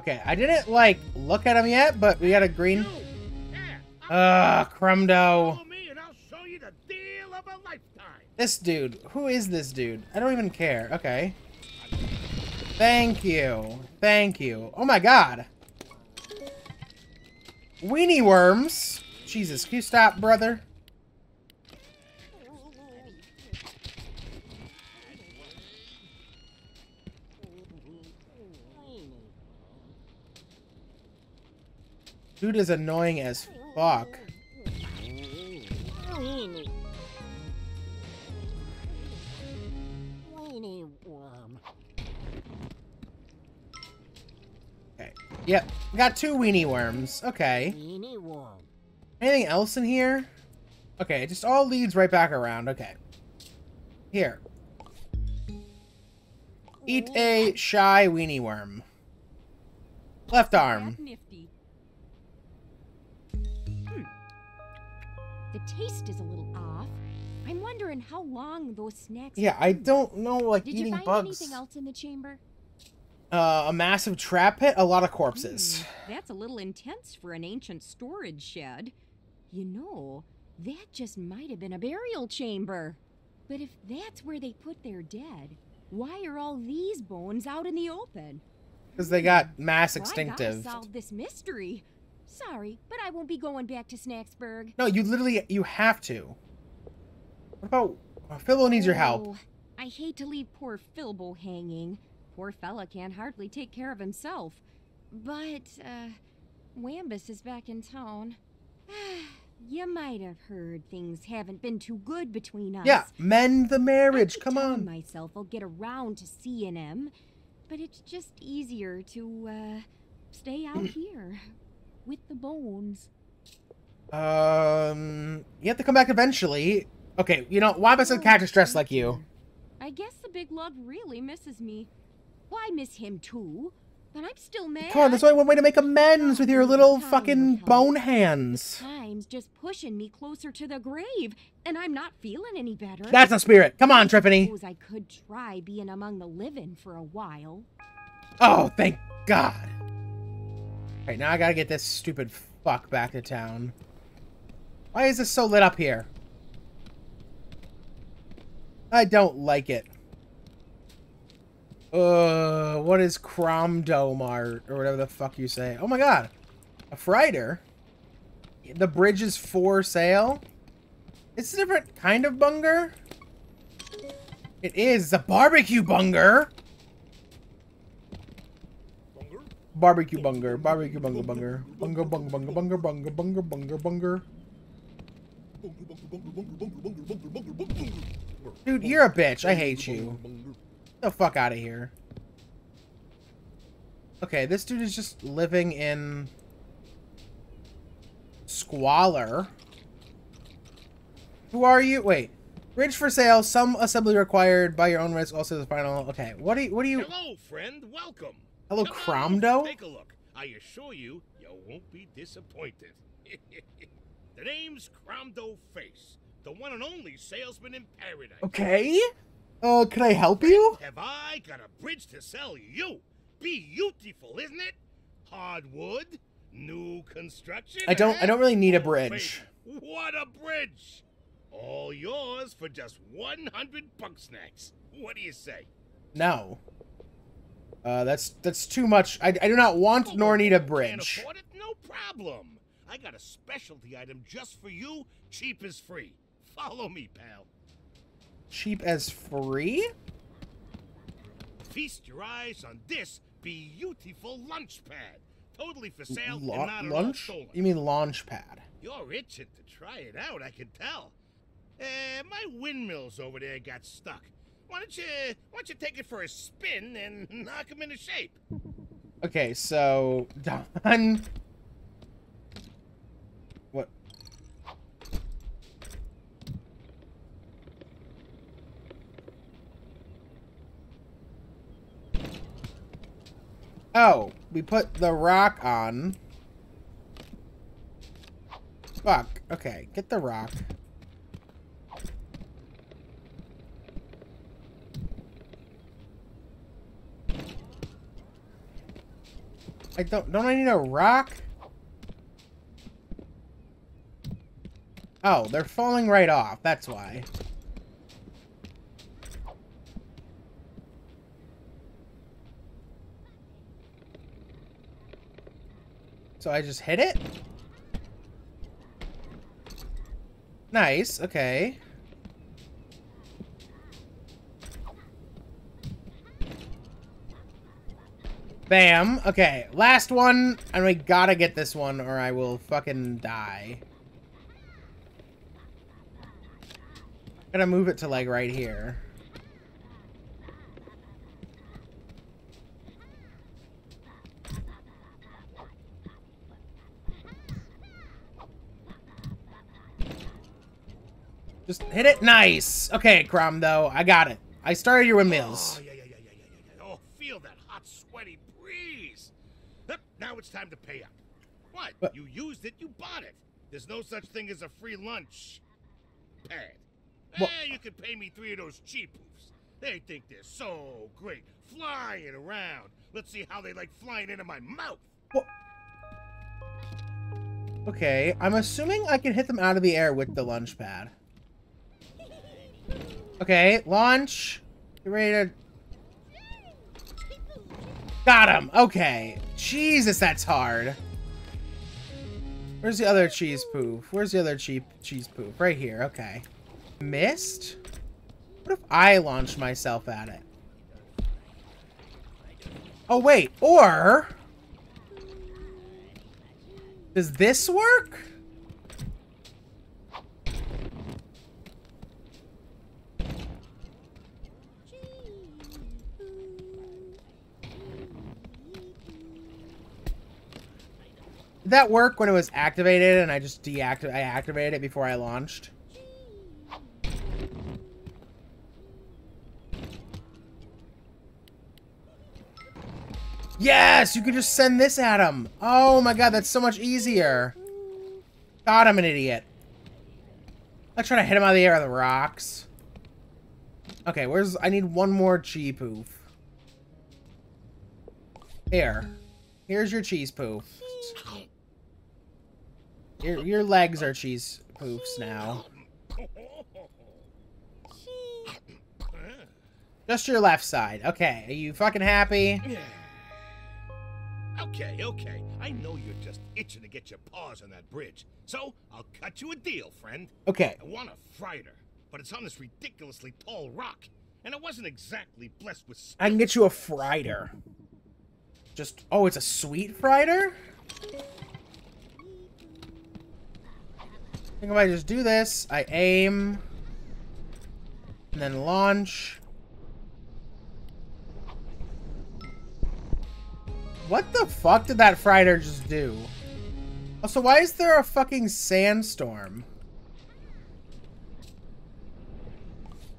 Okay, I didn't, like, look at him yet, but we got a green... Ugh, Cromdo. This dude. Who is this dude? I don't even care. Okay. Thank you. Thank you. Oh my god. Weenie worms. Jesus, can you stop, brother? Dude is annoying as fuck. Okay. Yep. Got two weenie worms. Okay. Anything else in here? Okay, it just all leads right back around. Okay. Here. Eat a shy weenie worm. Left arm. The taste is a little off. I'm wondering how long those snacks. Yeah, I don't know, like Did eating you find bugs. anything else in the chamber? Uh, a massive trap pit, a lot of corpses. Hmm, that's a little intense for an ancient storage shed. You know, that just might have been a burial chamber. But if that's where they put their dead, why are all these bones out in the open? Because they got mass Well, I gotta solve this mystery. Sorry, but I won't be going back to Snaxburg. No, you literally, you have to. What about, uh, Filbo needs your help. Oh, I hate to leave poor Filbo hanging. Poor fella can't hardly take care of himself. But, uh, Wambus is back in town. you might have heard things haven't been too good between us. Yeah, mend the marriage, come on. myself I'll get around to seeing him, but it's just easier to, uh, stay out here with the bones. Um, you have to come back eventually. Okay, you know, why I so Oh, cactus dressed like you? I guess the big lug really misses me. Well, I miss him too, but I'm still mad. Come on, there's only one way to make amends with your little fucking bone hands. Time's just pushing me closer to the grave, and I'm not feeling any better. That's a spirit. Come on, Triffany. Suppose I could try being among the living for a while. Oh, thank God. Alright, now I gotta get this stupid fuck back to town. Why is this so lit up here? I don't like it. Uh, what is Cromdomart, or whatever the fuck you say? Oh my god. A Fryder? The bridge is for sale? It's a different kind of bunger? It is. A barbecue bunger! Barbecue bunger, barbecue bunger bunger, bunger bunger bunger bunger bunger bunger bunger bunger. Dude, you're a bitch. I hate you. Get the fuck out of here. Okay, this dude is just living in squalor. Who are you? Wait. Bridge for sale. Some assembly required by your own risk. Also the final. Okay. What do you? What do you? Hello, friend. Welcome. Hello, Cromdo? Take a look. I assure you, you won't be disappointed. the name's Cromdo Face, the one and only salesman in paradise. Okay. Uh, can I help you? Have I got a bridge to sell you? Beautiful, isn't it? Hardwood, new construction. I don't. I don't really need a bridge. What a bridge! All yours for just 100 Bugsnax. What do you say? No. Uh, that's that's too much. I, I do not want nor need a bridge. Can't afford it? No problem. I got a specialty item just for you, cheap as free. Follow me, pal. Cheap as free? Feast your eyes on this beautiful lunch pad. Totally for sale Lu- and not lunch? stolen. You mean launch pad? You're itching to try it out, I can tell. Uh, my windmills over there got stuck. Why don't you why don't you take it for a spin and knock him into shape? Okay, so Don. What? Oh, we put the rock on. Fuck. Okay, get the rock. I don't don't I need a rock? Oh, they're falling right off. That's why. So I just hit it? Nice, okay. Bam. Okay, last one, and we gotta get this one or I will fucking die. Gotta move it to like right here. Just hit it. Nice. Okay, Crom, though. I got it. I started your windmills. Oh, yeah, yeah. Oh, feel that hot, sweaty breeze. Yep, now it's time to pay up. What? What? You used it, you bought it. There's no such thing as a free lunch pad. What? Eh, you could pay me three of those cheap poofs. They think they're so great, flying around. Let's see how they like flying into my mouth. Okay, I'm assuming I can hit them out of the air with the launch pad. Okay, launch. Get ready to... Got him! Okay. Jesus, that's hard. Where's the other cheese poof? Where's the other cheap cheese poof? Right here, okay. Missed? What if I launch myself at it? Oh, wait. Or... Does this work? Did that work when it was activated and I just deactivated I activated it before I launched? Yes, you can just send this at him. Oh my god, that's so much easier. God, I'm an idiot. I'm trying to hit him out of the air with the rocks. Okay, where's... I need one more cheese poof. Here. Here's your cheese poof. Your, your legs are cheese poofs now. Just your left side. Okay, are you fucking happy? Okay, okay. I know you're just itching to get your paws on that bridge. So, I'll cut you a deal, friend. Okay. I want a freighter, but it's on this ridiculously tall rock. And it wasn't exactly blessed with I can get you a Fryder. Just, oh, it's a sweet Fryder? I think if I just do this, I aim, and then launch. What the fuck did that Fryder just do? Also, why is there a fucking sandstorm?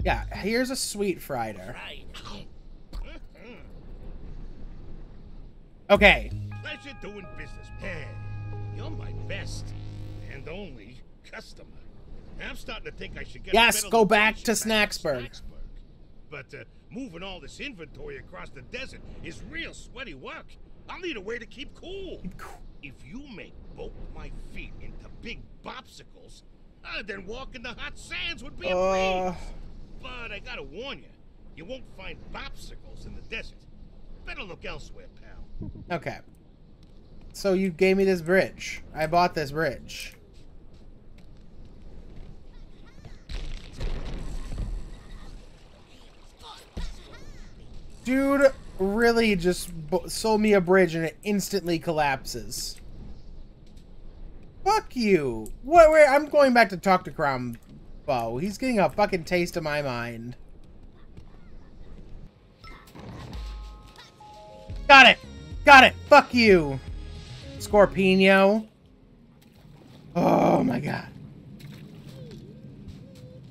Yeah, here's a sweet Fryder. Okay, Pleasure doing business, man. You're my best and only customer. I'm starting to think I should get. Yes, go back to Snaxburg. Snaxburg. But uh, moving all this inventory across the desert is real sweaty work. I'll need a way to keep cool. If you make both my feet into big bopsicles, uh, then walking the hot sands would be a Uh, breeze. But I gotta warn you, you won't find bopsicles in the desert. Better look elsewhere, pal. okay. So you gave me this bridge. I bought this bridge. Dude really just sold me a bridge and it instantly collapses. Fuck you. What? Wait, I'm going back to talk to Crombo. He's getting a fucking taste of my mind. Got it. Got it. Fuck you. Scorpino. Oh my god.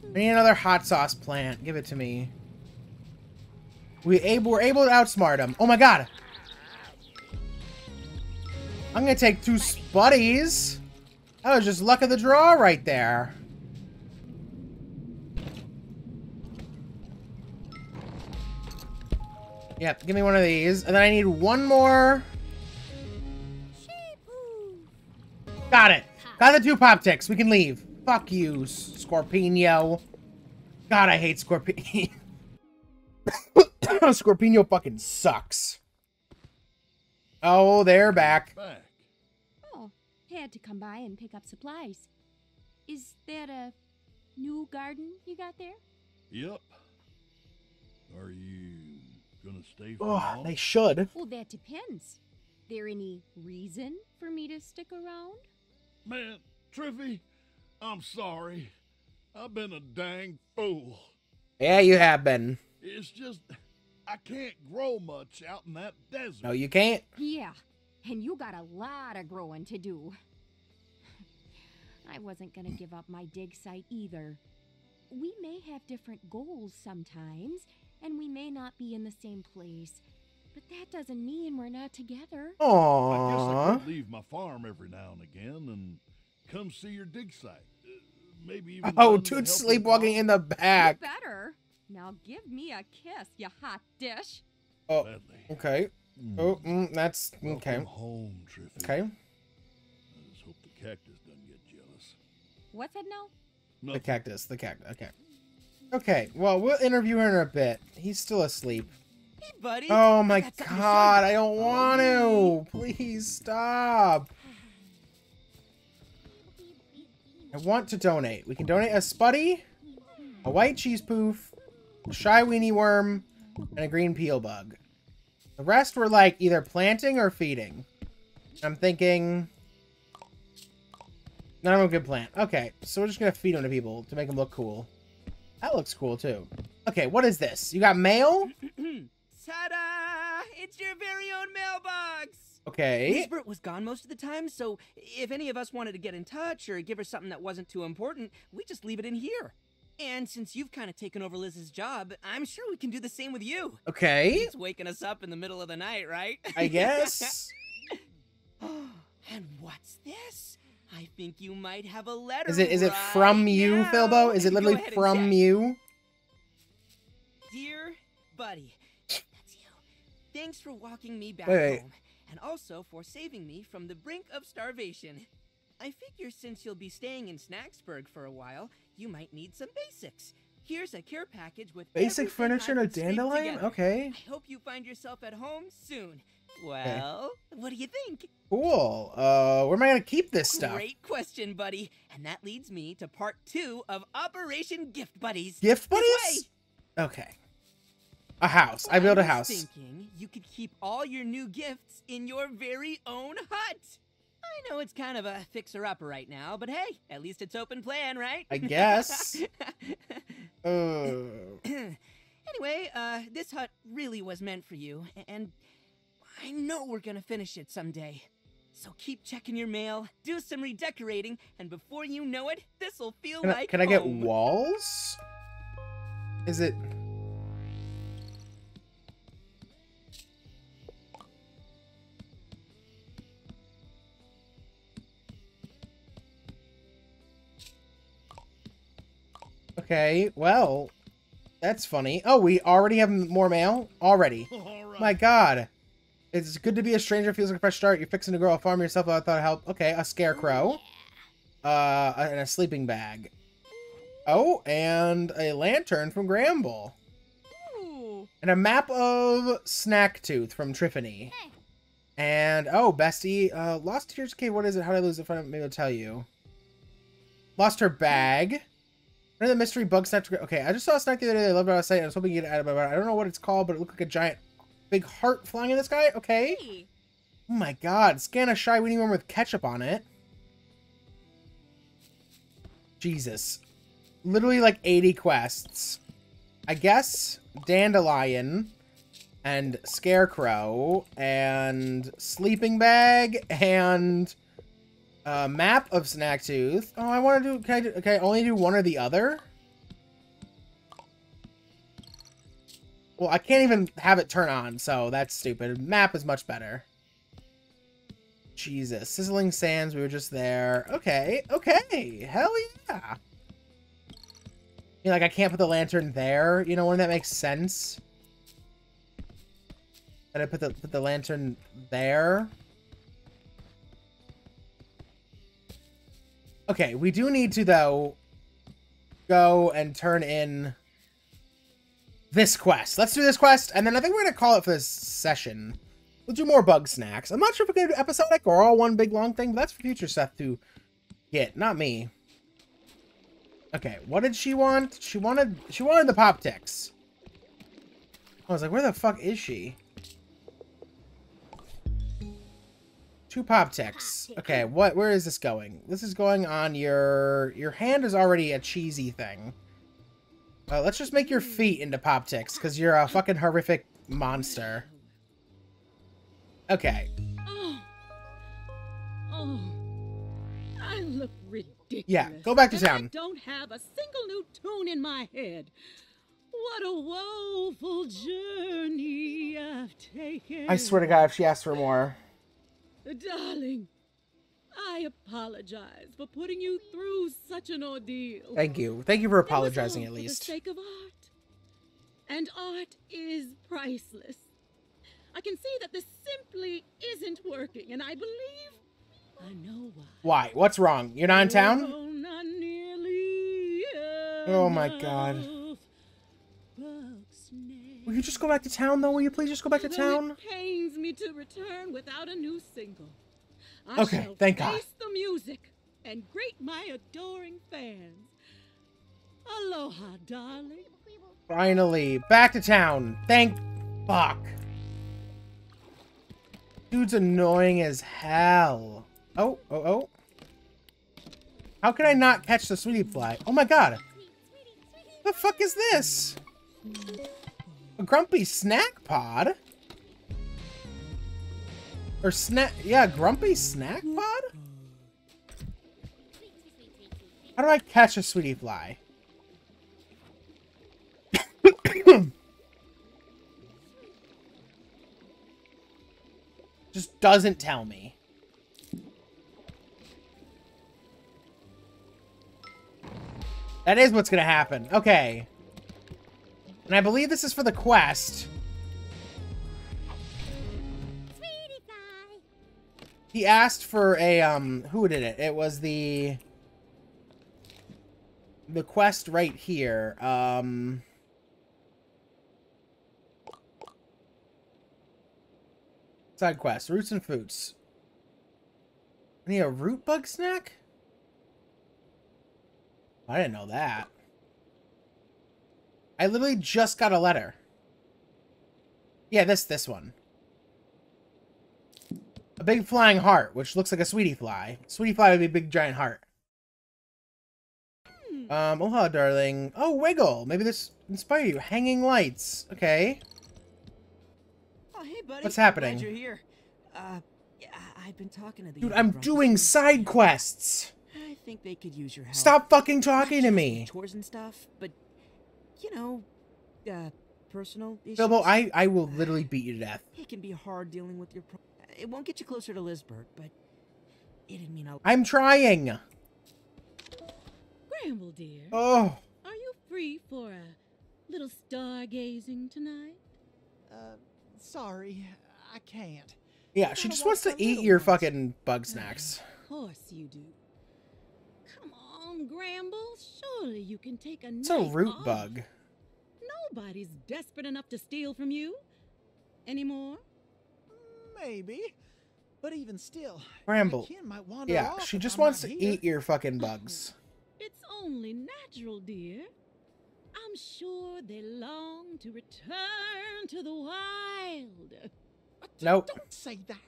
I need another hot sauce plant. Give it to me. We able, we're able to outsmart him. Oh my god. I'm gonna take two spuddies. That was just luck of the draw right there. Yep, give me one of these. And then I need one more. Got it. Got the two pop ticks. We can leave. Fuck you, Scorpino. God, I hate Scorpino. Scorpino fucking sucks. Oh, they're back. Back. Oh, had to come by and pick up supplies. Is that a new garden you got there? Yep. Are you gonna stay for Oh, long? they should. Well, that depends. There any reason for me to stick around? Man, Triffy, I'm sorry. I've been a dang fool. Yeah, you have been. It's just I can't grow much out in that desert. No, you can't. Yeah, and you got a lot of growing to do. I wasn't gonna give up my dig site either. We may have different goals sometimes, and we may not be in the same place. But that doesn't mean we're not together. Aww. I guess I Aww. could leave my farm every now and again and come see your dig site. Uh, maybe even Oh, dude helping sleepwalking in the back. You better. Now give me a kiss, you hot dish. Oh, Gladly. okay. Mm. Oh, mm, that's okay. Welcome home, Triffy. Okay. I just hope the cactus doesn't get jealous. What's that now? The cactus. The cactus. Okay. Okay. Well, we'll interview her in a bit. He's still asleep. Hey, buddy. Oh my I got something to show god. I don't want to. Please stop. I want to donate. We can donate a Spuddy, a white cheese poof, a shy weenie worm, and a green peel bug. The rest were like either planting or feeding. I'm thinking none of them could plant. Okay, so we're just gonna feed them to people to make them look cool. That looks cool too. Okay, what is this? You got mail? Ta-da! It's your very own mailbox. Okay. Lizbert was gone most of the time, so if any of us wanted to get in touch or give her something that wasn't too important, we just leave it in here. And since you've kind of taken over Liz's job, I'm sure we can do the same with you. Okay. It's waking us up in the middle of the night, right? I guess. and what's this? I think you might have a letter. Is it is it right from you, now. Filbo? Is it literally from you? Dear buddy, that's you. Thanks for walking me back Wait, wait. home, and also for saving me from the brink of starvation. I figure since you'll be staying in Snaxburg for a while, you might need some basics. Here's a care package with Basic furniture and a dandelion? Okay. I hope you find yourself at home soon. Well, what do you think? Cool. Uh, where am I gonna keep this stuff? Great question, buddy. And that leads me to part two of Operation Gift Buddies. Gift buddies? Okay. A house. I built a house. Thinking you could keep all your new gifts in your very own hut. I know it's kind of a fixer-upper right now, but hey, at least it's open plan, right? I guess. Uh, anyway, uh, this hut really was meant for you, and I know we're gonna finish it someday. So keep checking your mail, do some redecorating, and before you know it, this'll feel can, I, like can I get walls? Is it? Okay, well, that's funny. Oh, we already have more mail? Already. Right. My god. It's good to be a stranger feels like a fresh start. You're fixing to grow a farm yourself. I thought I'd help. Okay, a scarecrow. Uh, and a sleeping bag. Oh, and a lantern from Gramble. Ooh. And a map of Snaktooth from Triffany. And, oh, Bestie, uh, lost Tears Cave. What is it? How did I lose it? Maybe I'll tell you. Lost her bag. Another mystery bug snack. Okay, I just saw a snack the other day. I loved what I was saying. I was hoping you get out of my I don't know what it's called, but it looked like a giant big heart flying in the sky. Okay. Hey. Oh my god. Scan a shy weenie worm with ketchup on it. Jesus. Literally like 80 quests. I guess Dandelion and Scarecrow and Sleeping Bag and uh, Map of Snaktooth. Oh, I want to do can, I do. I only do one or the other? Well, I can't even have it turn on, so that's stupid. Map is much better. Jesus. Sizzling Sands, we were just there. Okay, okay. Hell yeah. You know, like, I can't put the lantern there. You know, when that makes sense. That I put the, put the lantern there. Okay, we do need to, though, go and turn in this quest. Let's do this quest, and then I think we're going to call it for this session. We'll do more Bugsnax. I'm not sure if we're going to do episodic or all one big long thing, but that's for future Seth to get, not me. Okay, what did she want? She wanted she wanted the pop ticks. I was like, where the fuck is she? Two pop ticks. Okay, what where is this going? This is going on your your hand is already a cheesy thing. Uh, let's just make your feet into pop ticks, because you're a fucking horrific monster. Okay. Oh. Oh. I look ridiculous. Yeah, go back to and I town. don't have a single new tune in my head. What a woeful journey I've taken. I swear to God, if she asks for more. Darling, I apologize for putting you through such an ordeal. Thank you. Thank you for apologizing at least. for the sake of art. And art is priceless. I can see that this simply isn't working, and I believe I know why. Why? What's wrong? You're not in town? Oh, not nearly oh my God. Will you just go back to town, though? Will you please just go back to town? Pains me to return without a new single. I Okay, shall thank God. face the music and greet my adoring fans. Aloha, darling. Finally, back to town. Thank fuck. Dude's annoying as hell. Oh, oh, oh. How can I not catch the sweetie fly? Oh my god. The fuck is this? A grumpy snack pod? Or snack, yeah, grumpy snack pod? How do I catch a sweetie fly? Just doesn't tell me. That is what's gonna happen. Okay. And I believe this is for the quest. He asked for a, um, who did it? It was the... The quest right here. Um... Side quest. Roots and Foots. I need a root bug snack? I didn't know that. I literally just got a letter. Yeah, this this one. A big flying heart, which looks like a sweetie fly. Sweetie fly would be a big giant heart. Um, oh, darling. Oh, Wiggle. Maybe this inspire you. Hanging lights. Okay. Oh, hey, buddy. What's happening? Glad you're here. Uh, yeah, I've been talking to the. Dude, I'm doing side quests. I think they could use your help. Stop fucking talking to me. Chores and stuff, but you know, uh, personal issues. Bilbo, I, I will literally beat you to death. It can be hard dealing with your. Pro- it won't get you closer to Lizbert, but it'd mean I'll... I'm trying. Gramble, dear. Oh. Are you free for a little stargazing tonight? Uh, sorry, I can't. Yeah, she just wants to eat your fucking bug snacks. Of course you do. Come on, Gramble. Surely you can take a It's a root off. bug. Nobody's desperate enough to steal from you. Anymore? Maybe, but even still, Bramble. kin might wander Yeah, off she just I'm wants to here. eat your fucking bugs. It's only natural, dear. I'm sure they long to return to the wild. But Nope. Don't say that.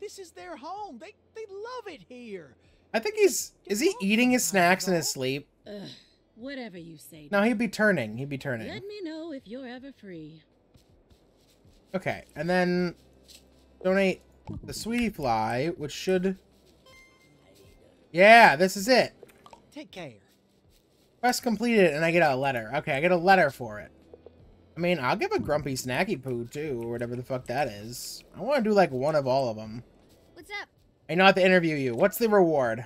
This is their home. They they love it here. I think he's... Is he eating his snacks in his sleep? Ugh, whatever you say. No, he'd be turning. He'd be turning. Let me know if you're ever free. Okay, and then donate the sweetie fly, which should... Yeah, this is it. Take care. Quest completed, and I get a letter. Okay, I get a letter for it. I mean, I'll give a grumpy snacky poo, too, or whatever the fuck that is. I want to do, like, one of all of them. What's up? I know how to interview you. What's the reward?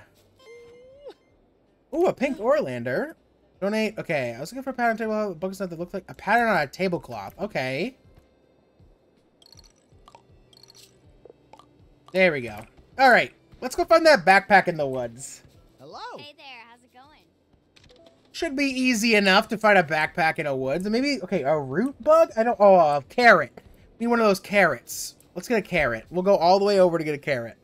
Ooh, a pink Orlander. Donate. Okay, I was looking for a pattern table. Books that look like a pattern on a tablecloth. Okay. There we go. All right, let's go find that backpack in the woods. Hello. Hey there, how's it going? Should be easy enough to find a backpack in a woods. And maybe, okay, a root bug? I don't, oh, a carrot. We need one of those carrots. Let's get a carrot. We'll go all the way over to get a carrot.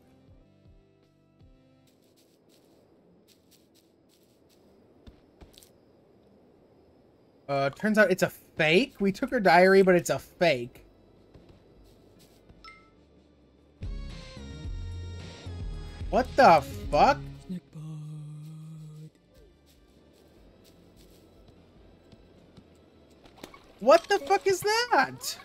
Uh, turns out it's a fake. We took her diary, but it's a fake. What the fuck? What the fuck is that?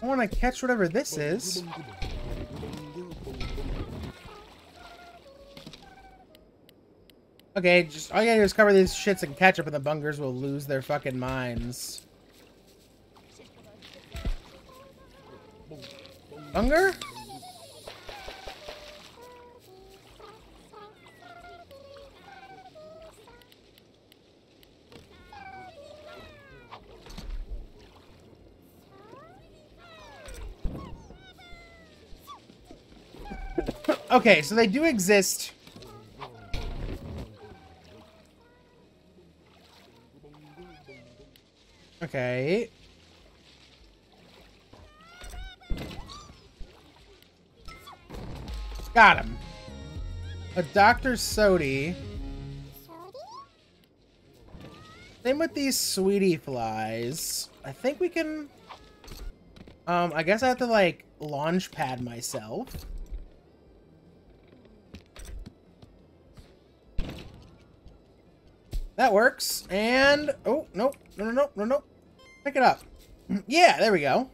I want to catch whatever this is. Okay, just all you gotta do is cover these shits and catch up and the bungers will lose their fucking minds. Bunger? okay, so they do exist. Okay. Got him. A Dr. Sodi. Same with these sweetie flies. I think we can... Um, I guess I have to, like, launch pad myself. That works. And... Oh, nope. No, no, no, no, no. Pick it up. Yeah, there we go.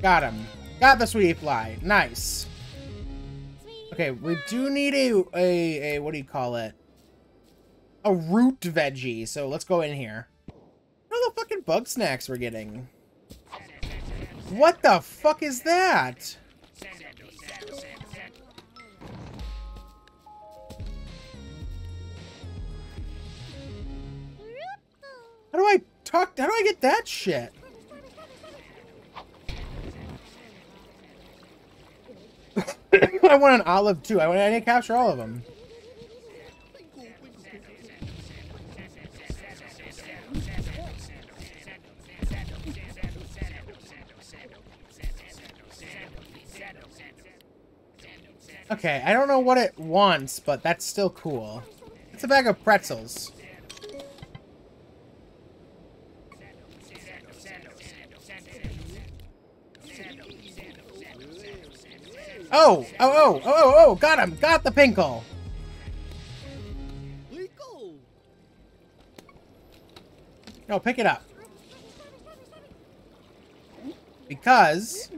Got him. Got the sweetie fly. Nice. Okay, we do need a, a, a, what do you call it? A root veggie. So let's go in here. What are the fucking bug snacks we're getting? What the fuck is that? Talk? How do I get that shit? I want an olive too. I want I need to capture all of them. Okay, I don't know what it wants, but that's still cool. It's a bag of pretzels. Oh, oh, oh, oh, oh, oh, got him, got the pinkle. No, pick it up. Because...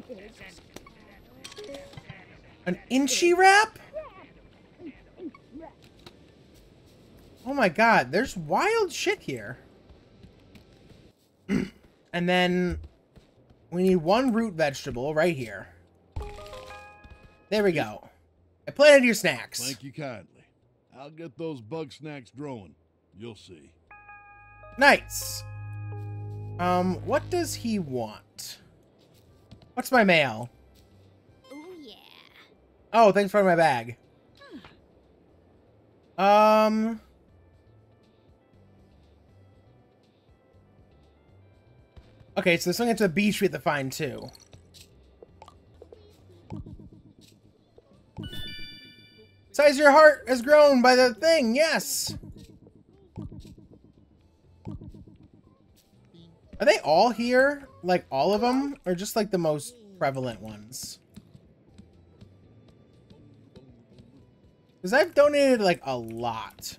An inchy wrap? Oh my god, there's wild shit here. and then we need one root vegetable right here. There we go. I planted your snacks. Thank you kindly. I'll get those bug snacks growing. You'll see. Nice. Um, what does he want? What's my mail? Oh yeah. Oh, thanks for my bag. Um... Okay, so there's something at the beach we have to find, too. Size your heart has grown by the thing, yes! Are they all here? Like, all of them? Or just, like, the most prevalent ones? Because I've donated, like, a lot.